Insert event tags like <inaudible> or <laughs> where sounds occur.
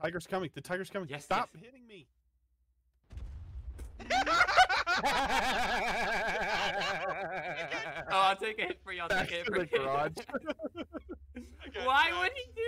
Tiger's coming. The tiger's coming. Yes, Stop yes. hitting me. <laughs> Oh, I'll take a hit for you. I'll Back take a hit for <laughs> you. Why would he do?